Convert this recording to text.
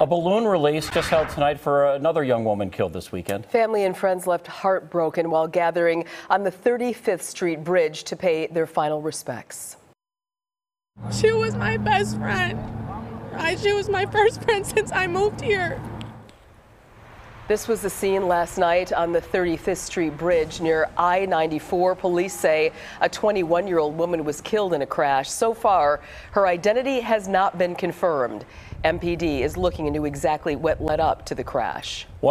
A balloon release just held tonight for another young woman killed this weekend. Family and friends left heartbroken while gathering on the 35th Street Bridge to pay their final respects. She was my best friend. I, she was my first friend since I moved here. This was the scene last night on the 35th Street Bridge near I 94. Police say a 21 year old woman was killed in a crash. So far, her identity has not been confirmed. MPD is looking into exactly what led up to the crash. One